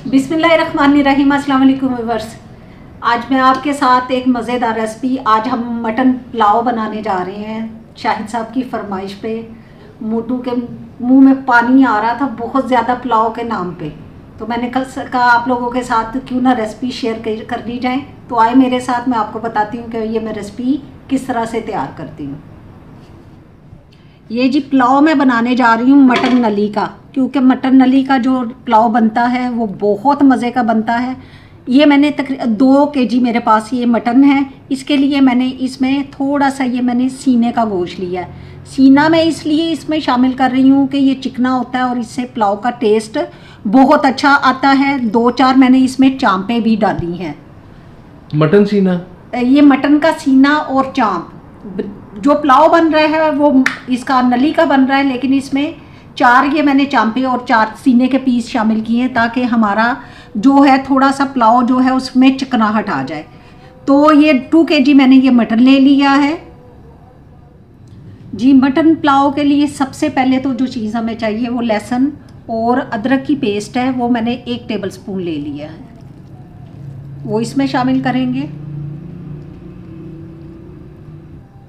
अस्सलाम वालेकुम व्यूअर्स। आज मैं आपके साथ एक मज़ेदार रेसिपी आज हम मटन पुलाव बनाने जा रहे हैं। शाहिद साहब की फरमाइश पे मोटू के, मुँह में पानी आ रहा था बहुत ज़्यादा पुलाव के नाम पे। तो मैंने कल कहा आप लोगों के साथ क्यों ना रेसिपी शेयर कर ली जाए। तो आए मेरे साथ, मैं आपको बताती हूँ कि ये मैं रेसिपी किस तरह से तैयार करती हूँ। ये जी पुलाव मैं बनाने जा रही हूँ मटन नली का। क्योंकि मटन नली का जो पुलाव बनता है वो बहुत मज़े का बनता है। ये मैंने तकरीबन दो के जी मेरे पास ये मटन है। इसके लिए मैंने इसमें थोड़ा सा ये मैंने सीने का गोश्त लिया है। सीना मैं इसलिए इसमें शामिल कर रही हूँ कि ये चिकना होता है और इससे पुलाव का टेस्ट बहुत अच्छा आता है। दो चार मैंने इसमें चांपे भी डाली हैं। मटन सीना? ये मटन का सीना और चांप। जो पुलाव बन रहा है वो इसका नली का बन रहा है लेकिन इसमें चार ये मैंने चांपे और चार सीने के पीस शामिल किए हैं ताकि हमारा जो है थोड़ा सा पुलाव जो है उसमें चिकनाहट आ जाए। तो ये टू के जी मैंने ये मटन ले लिया है। जी, मटन पुलाव के लिए सबसे पहले तो जो चीज़ हमें चाहिए वो लहसुन और अदरक की पेस्ट है, वो मैंने एक टेबल स्पून ले लिया है। वो इसमें शामिल करेंगे।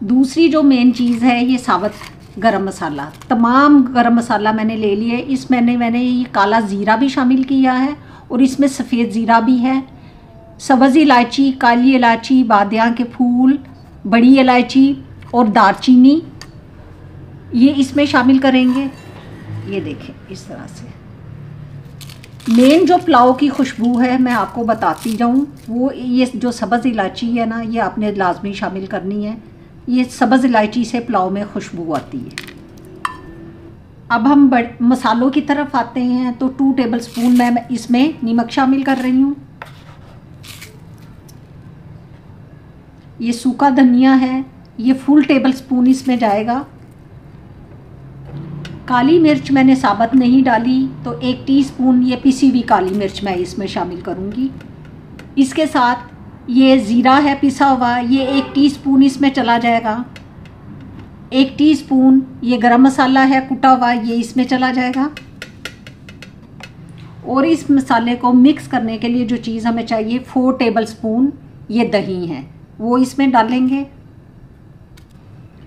दूसरी जो मेन चीज़ है, ये साबत गरम मसाला। तमाम गरम मसाला मैंने ले लिए। इस मैंने मैंने ये काला ज़ीरा भी शामिल किया है और इसमें सफ़ेद ज़ीरा भी है। सब्ज़ इलायची, काली इलायची, बादियाँ के फूल, बड़ी इलायची और दारचीनी ये इसमें शामिल करेंगे। ये देखें इस तरह से। मेन जो पुलाव की खुशबू है, मैं आपको बताती जाऊँ, वो ये जो सब्ज़ इलायची है ना, ये आपने लाजमी शामिल करनी है। ये सब्ज़ इलायची से पुलाव में खुशबू आती है। अब हम बड़, मसालों की तरफ़ आते हैं तो टू टेबल स्पून मैं इसमें नमक शामिल कर रही हूँ। ये सूखा धनिया है, ये फुल टेबल स्पून इसमें जाएगा। काली मिर्च मैंने साबत नहीं डाली तो एक टीस्पून ये पिसी हुई काली मिर्च मैं इसमें शामिल करूँगी। इसके साथ ये ज़ीरा है पिसा हुआ, ये एक टीस्पून इसमें चला जाएगा। एक टीस्पून ये गरम मसाला है कुटा हुआ, ये इसमें चला जाएगा। और इस मसाले को मिक्स करने के लिए जो चीज़ हमें चाहिए फोर टेबल स्पून ये दही है। वो इसमें डालेंगे।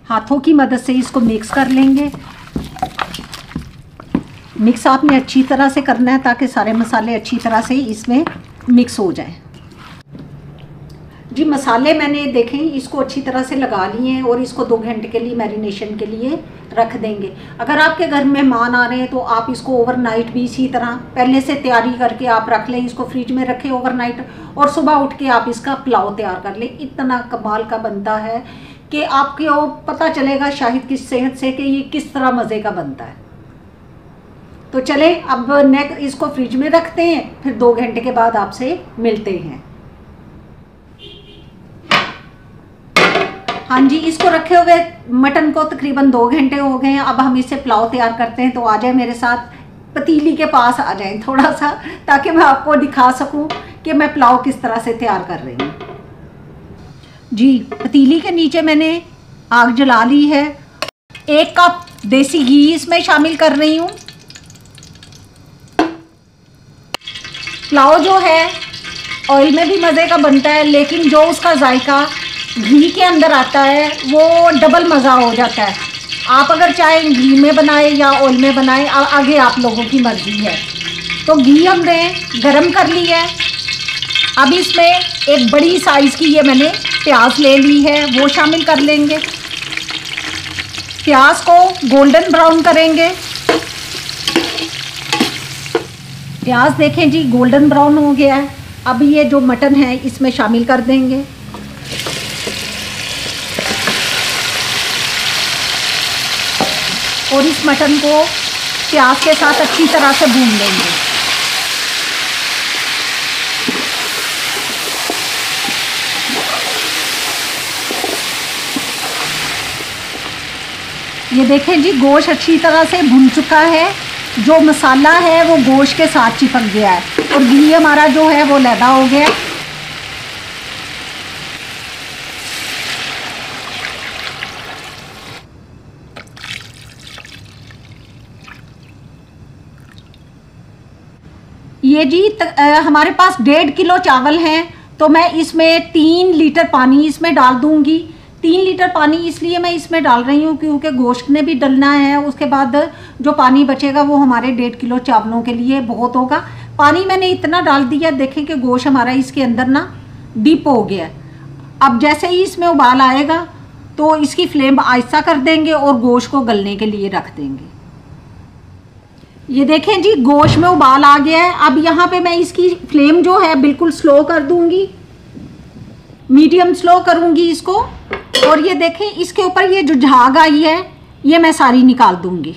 हाथों की मदद से इसको मिक्स कर लेंगे। मिक्स आपने अच्छी तरह से करना है ताकि सारे मसाले अच्छी तरह से इसमें मिक्स हो जाएँ। जी, मसाले मैंने देखें इसको अच्छी तरह से लगा लिए हैं और इसको दो घंटे के लिए मैरिनेशन के लिए रख देंगे। अगर आपके घर मेहमान आ रहे हैं तो आप इसको ओवरनाइट भी इसी तरह, पहले से तैयारी करके आप रख लें, इसको फ्रिज में रखें ओवरनाइट और सुबह उठ के आप इसका पुलाव तैयार कर लें। इतना कमाल का बनता है कि आपके आपको पता चलेगा शाहिद की सेहत से कि ये किस तरह मज़े का बनता है। तो चले, अब नेक इसको फ्रिज में रखते हैं, फिर दो घंटे के बाद आपसे मिलते हैं। हाँ जी, इसको रखे हुए मटन को तकरीबन दो घंटे हो गए अब हम इससे पुलाव तैयार करते हैं तो आ जाए मेरे साथ, पतीली के पास आ जाएँ थोड़ा सा, ताकि मैं आपको दिखा सकूँ कि मैं पुलाव किस तरह से तैयार कर रही हूँ। जी, पतीली के नीचे मैंने आग जला ली है। एक कप देसी घी इसमें शामिल कर रही हूँ। पुलाव जो है ऑयल में भी मज़े का बनता है, लेकिन जो उसका जायका घी के अंदर आता है, वो डबल मज़ा हो जाता है। आप अगर चाहें घी में बनाए या ऑयल में बनाए आगे आप लोगों की मर्ज़ी है। तो घी हमने गरम कर ली है। अब इसमें एक बड़ी साइज़ की ये मैंने प्याज ले ली है, वो शामिल कर लेंगे। प्याज को गोल्डन ब्राउन करेंगे। प्याज देखें जी गोल्डन ब्राउन हो गया है। अब ये जो मटन है, इसमें शामिल कर देंगे। और इस मटन को प्याज के साथ अच्छी तरह से भून लेंगे। ये देखें जी, गोश्त अच्छी तरह से भुन चुका है। जो मसाला है, वो गोश्त के साथ चिपक गया है। और घी हमारा जो है, वो लैदा हो गया है। ये जी त, आ, हमारे पास डेढ़ किलो चावल हैं तो मैं इसमें तीन लीटर पानी इसमें डाल दूँगी। तीन लीटर पानी इसलिए मैं इसमें डाल रही हूँ क्योंकि गोश्त ने भी डलना है उसके बाद जो पानी बचेगा वो हमारे डेढ़ किलो चावलों के लिए बहुत होगा। पानी मैंने इतना डाल दिया देखें कि गोश्त हमारा इसके अंदर ना डिप हो गया अब जैसे ही इसमें उबाल आएगा तो इसकी फ्लेम आहिस्ता कर देंगे और गोश्त को गलने के लिए रख देंगे। ये देखें जी गोश्त में उबाल आ गया है। अब यहाँ पे मैं इसकी फ्लेम जो है बिल्कुल स्लो कर दूँगी। मीडियम स्लो करूँगी इसको। और ये देखें, इसके ऊपर ये जो झाग आई है, ये मैं सारी निकाल दूँगी।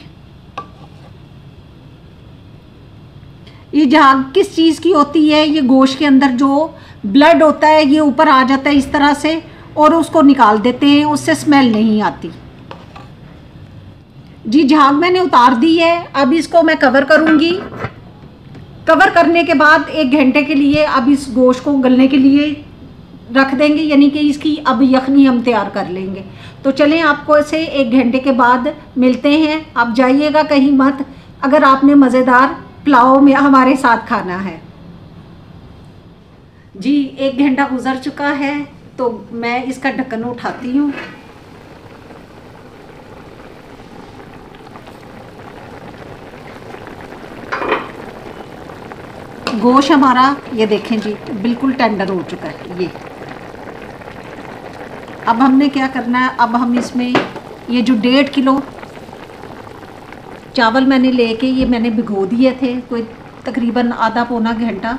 ये झाग किस चीज़ की होती है? ये गोश के अंदर जो ब्लड होता है, ये ऊपर आ जाता है इस तरह से, और उसको निकाल देते हैं, उससे स्मेल नहीं आती। जी, झाग मैंने उतार दी है। अब इसको मैं कवर करूँगी। कवर करने के बाद एक घंटे के लिए अब इस गोश्त को गलने के लिए रख देंगे, यानी कि इसकी अब यखनी हम तैयार कर लेंगे। तो चलें, आपको ऐसे एक घंटे के बाद मिलते हैं। आप जाइएगा कहीं मत, अगर आपने मज़ेदार पुलाव में हमारे साथ खाना है। जी, एक घंटा गुजर चुका है तो मैं इसका ढक्कन उठाती हूँ। गोश हमारा, ये देखें जी, बिल्कुल टेंडर हो चुका है, ये। अब हमने क्या करना है? अब हम इसमें, ये जो डेढ़ किलो चावल मैंने लेके, ये मैंने भिगो दिए थे, कोई तकरीबन आधा पौना घंटा।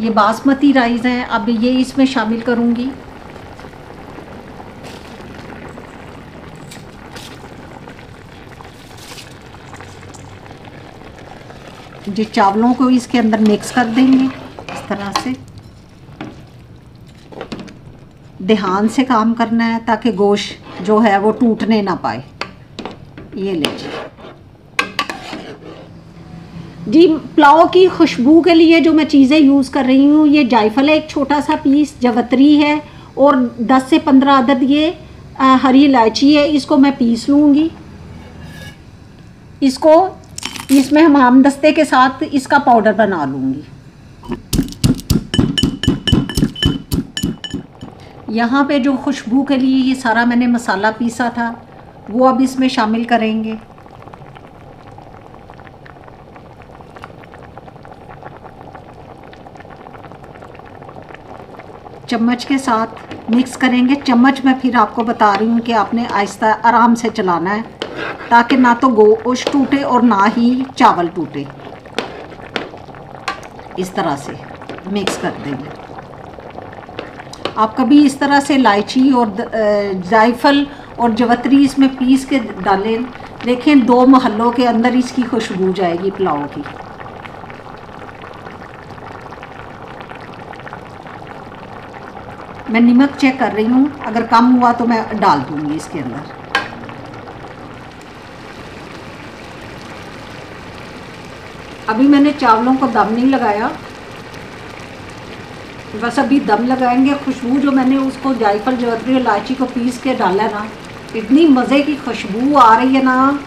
ये बासमती राइस हैं, अब ये इसमें शामिल करूँगी। जो चावलों को इसके अंदर मिक्स कर देंगे, इस तरह से। ध्यान से काम करना है ताकि गोश्त जो है वो टूटने ना पाए। ये लीजिए जी। पुलाव की खुशबू के लिए जो मैं चीज़ें यूज़ कर रही हूँ, ये जायफल है, एक छोटा सा पीस जवतरी है, और 10 से 15 अदद ये हरी इलायची है, इसको मैं पीस लूँगी। इसको इसमें हम आम दस्ते के साथ इसका पाउडर बना लूँगी। यहाँ पे जो खुशबू के लिए ये सारा मैंने मसाला पीसा था, वो अब इसमें शामिल करेंगे। चम्मच के साथ मिक्स करेंगे। चम्मच मैं फिर आपको बता रही हूँ कि आपने आहिस्ता आराम से चलाना है। ताकि ना तो गोश्त टूटे और ना ही चावल टूटे। इस तरह से मिक्स कर देंगे। आप कभी इस तरह से इलायची और जायफल और जवतरी इसमें पीस के डालें, देखें दो महलों के अंदर इसकी खुशबू जाएगी पुलाव की। मैं नमक चेक कर रही हूँ, अगर कम हुआ तो मैं डाल दूँगी इसके अंदर। अभी मैंने चावलों को दम नहीं लगाया। बस अभी दम लगाएँगे, खुशबू जो मैंने उसको जायफल जवतरी इलायची को पीस के डाला ना, इतनी मज़े की खुशबू आ रही है ना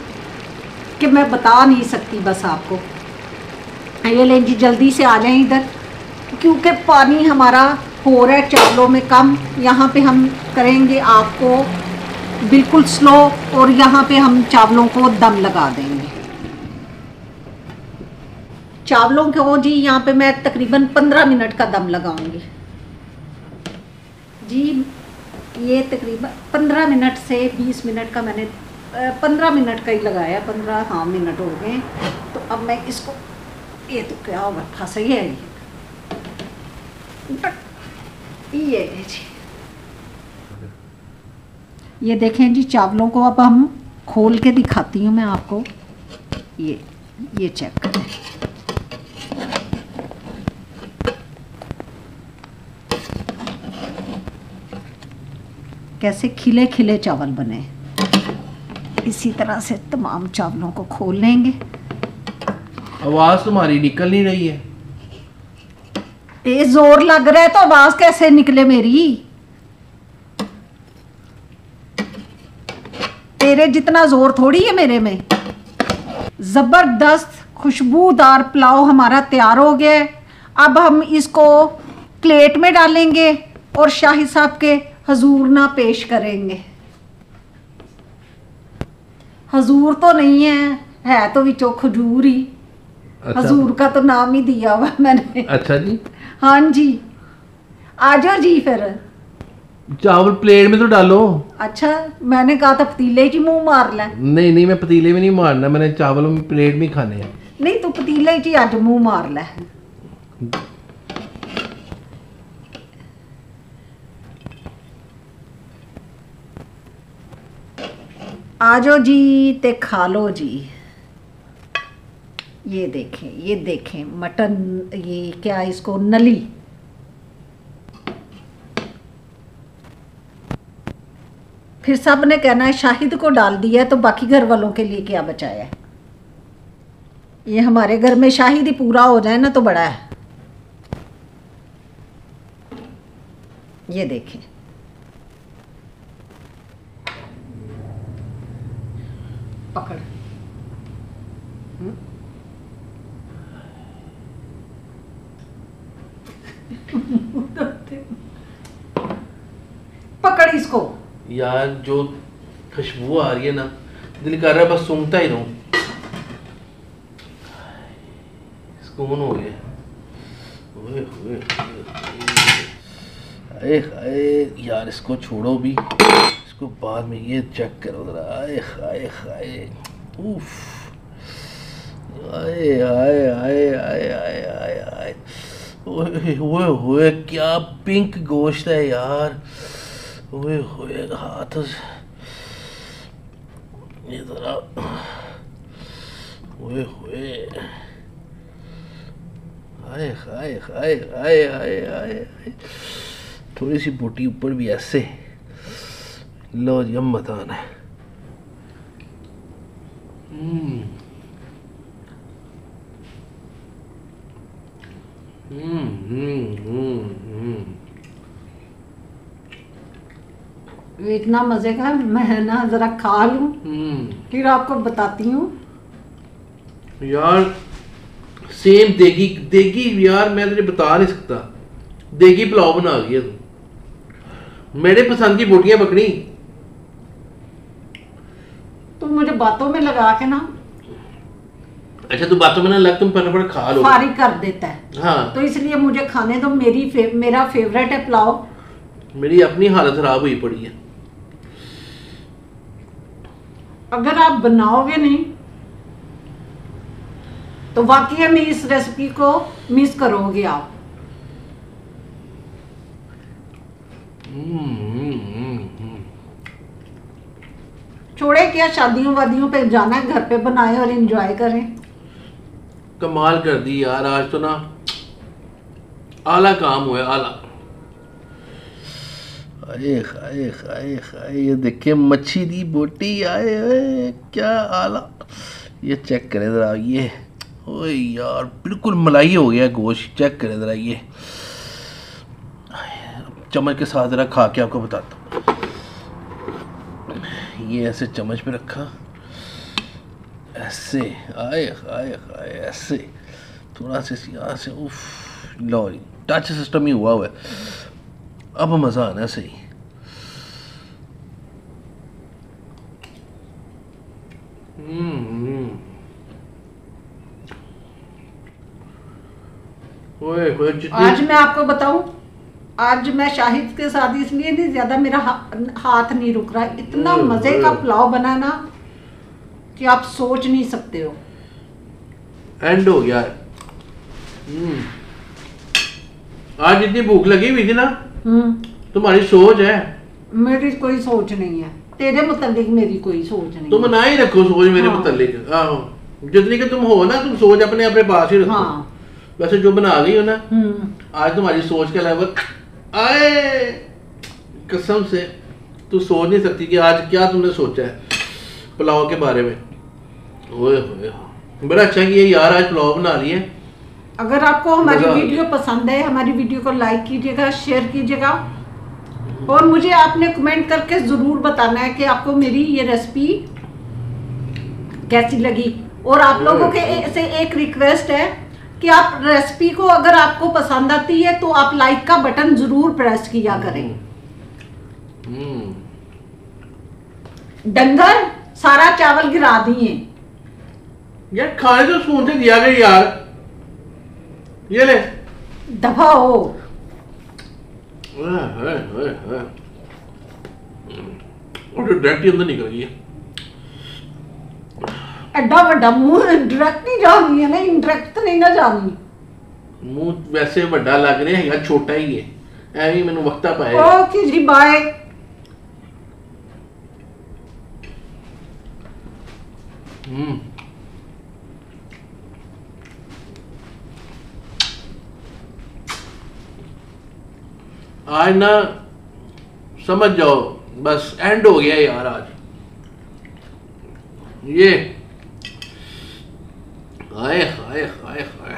कि मैं बता नहीं सकती बस आपको। ये लें जी, जल्दी से आ जाएँ इधर, क्योंकि पानी हमारा हो रहा है चावलों में कम। यहाँ पे हम करेंगे आपको बिल्कुल स्लो, और यहाँ पे हम चावलों को दम लगा देंगे चावलों को जी, यहाँ पे मैं तकरीबन पंद्रह मिनट का दम लगाऊँगी। जी, ये तकरीबन पंद्रह मिनट से बीस मिनट का मैंने पंद्रह मिनट का ही लगाया, पंद्रह हाँ मिनट हो गए। तो अब मैं इसको, ये तो क्या होगा फंस ही है ये ये जी। ये देखें जी, चावलों को अब हम खोल के दिखाती हूँ मैं आपको। ये ये चेक करें कैसे खिले खिले चावल बने। इसी तरह से तमाम चावलों को खोल लेंगे। आवाज़ तुम्हारी निकल नहीं रही है। ये ज़ोर लग रहा है तो आवाज़ कैसे निकले मेरी? तेरे जितना ज़ोर थोड़ी है मेरे में। ज़बरदस्त खुशबूदार पुलाव हमारा तैयार हो गया है। अब हम इसको प्लेट में डालेंगे और शाही साहब के हजूर ना पेश करेंगे। हजूर तो नहीं है है तो विचो खजूर ही। अच्छा। हजूर का तो नाम ही दिया हुआ मैंने। अच्छा जी। हाँ जी। आ जाओ जी फिर। चावल प्लेट में तो डालो। अच्छा मैंने कहा था पतीले की मुँह मार ले। नहीं नहीं मैं पतीले में नहीं मारना मैंने चावल में प्लेट में खाने हैं। नहीं तू पतीले की अज मुँह मार ले। आ जाओ जी ते खा लो जी। ये देखें ये देखें, मटन, ये क्या इसको? नली। फिर सबने कहना है, शाहिद को डाल दिया तो बाकी घर वालों के लिए क्या बचाया है? ये हमारे घर में शाहिद ही पूरा हो जाए ना तो बड़ा है। ये देखें। पकड़। हम्म? पकड़ इसको। यार, जो खुशबू आ रही है ना, दिल कर रहा है, बस सूंघता ही रहूँ। सुकून हो गया। ओए ओए हाय यार, इसको छोड़ो भी। इसको बाद में ये चेक करो जरा आए हाय हाय उफ आए आए आए आए आए आए आए ओए ओए क्या पिंक गोश्त है यार ओए होए हाथ ये जरा ओए होए हाय हाय हाय हाय हाय हाय थोड़ी सी बोटी ऊपर भी ऐसे लो जी बताना है। हम्म। हम्म हम्म इतना मज़े का मैं ना जरा खा लूँ हम्म। फिर आपको बताती हूँ। यार सेम देगी देगी यार मैं तुझे बता नहीं सकता। देगी पुलाव बना दिया तू। मेरे पसंद की बोटियाँ पकड़ी। तो मुझे बातों में लगा के ना अच्छा तू बातों में ना लग तुम फटाफट खा लो। फारिग कर देता है। हाँ। तो इसलिए मुझे खाने दो मेरी फे, मेरा फेवरेट है पुलाव। मेरी अपनी हालत खराब हुई पड़ी है। अगर आप बनाओगे नहीं तो वाकई में इस रेसिपी को मिस करोगे आप। हम्म। छोड़े क्या शादियों वादियों पे जाना है घर पे बनाए और एंजॉय करें। कमाल कर दी यार आज तो ना आला काम हुआ आला। आए हाय हाय हाय ये देखिए मच्छी दी बोटी आए ओए क्या आला। ये चेक करें जरा ये ओए यार बिल्कुल मलाई हो गया गोश्त चेक करें जरा ये। चम्मच के साथ जरा खा के आपको बताता हूँ। ये ऐसे चम्मच पे रखा। ऐसे आए आए आए ऐसे। थोड़ा सा यहाँ से उफ लो टच सिस्टम ही हुआ हुआ है। अब मज़ा आना है सही। हम्म, ओए ओए आज मैं आपको बताऊँ आज मैं शाहिद के साथ इसलिए नहीं ज़्यादा मेरा हा, हाथ नहीं रुक रहा इतना मज़े का पुलाव बना ना कि आप सोच नहीं सकते हो। एंड हो गया। हम्म। आज इतनी भूख लगी हुई थी ना? हम्म। तुम्हारी सोच है। मेरी कोई सोच नहीं है। तेरे मुताबिक मेरी कोई सोच नहीं तुम ना ही रखो सोच मेरे हाँ। मुतालिक जितनी कि तुम हो ना तुम सोच अपने अपने पास ही रखो। हाँ। वैसे जो बना गई हो ना हम्म। आज तुम्हारी सोच का लेवल आए। कसम से तू सोच नहीं सकती कि आज क्या तुमने सोचा है पुलाव के बारे में। ओए होए बड़ा अच्छा किया यार आज पुलाव बना लिए अगर आपको हमारी। वीडियो पसंद है हमारी वीडियो को लाइक कीजिएगा शेयर कीजिएगा और मुझे आपने कमेंट करके ज़रूर बताना है कि आपको मेरी ये रेसिपी कैसी लगी। और आप लोगों के से एक रिक्वेस्ट है कि आप रेसिपी को अगर आपको पसंद आती है तो आप लाइक का बटन ज़रूर प्रेस किया करें। हम्म डंगर सारा चावल गिरा दिए। यार खाने तो स्पून से दिया गया यार। ये ले। दफ़ा हो डायरेक्ट अंदर निकल गई है। ਐਡਾ ਵੱਡਾ ਮੂੰਹ ਡਾਇਰੈਕਟ ਨਹੀਂ ਜਾਣੀ ਹੈ ਨਾ ਇੰਡਾਇਰੈਕਟ ਤਾਂ ਨਹੀਂ ਨਾ ਜਾਣੀ ਮੂੰਹ ਵੈਸੇ ਵੱਡਾ ਲੱਗ ਰਿਹਾ ਹੈਗਾ ਛੋਟਾ ਹੀ ਹੈ ਐਵੇਂ ਹੀ ਮੈਨੂੰ ਵਕਤਾ ਪਾਏਗਾ ਓਕੇ ਜੀ ਬਾਏ हम्म आज ना समझ जाओ बस एंड हो गया यार आज ये हाय हाय हाय हाय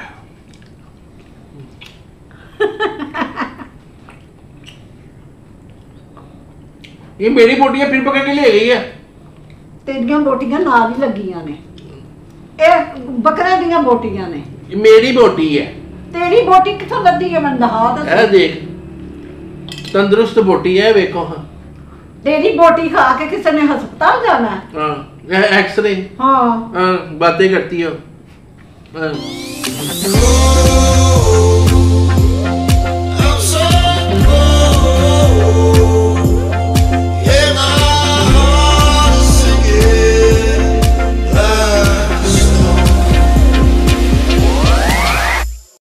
ये मेरी बोटियाँ फिर पकड़ के ले गई है। तेरिया बोटियाँ नाल ही लगियाँ ने। ए बकरे दी बोटियाँ ने। ये मेरी बोटी है। तेरी बोटी किथों लद्दी है मैं दहा दस ए देख तंदुरुस्त बोटी है देखो हाँ। तेरी बोटी खा के किसी ने अस्पताल जाना है? हाँ एक्सरे। हाँ, हाँ बातें करती हो। हाँ।